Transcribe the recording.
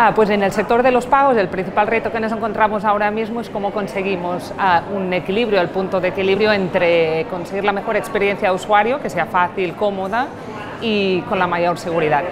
Ah, pues en el sector de los pagos el principal reto que nos encontramos ahora mismo es cómo conseguimos ah, un equilibrio, el punto de equilibrio entre conseguir la mejor experiencia de usuario, que sea fácil, cómoda y con la mayor seguridad.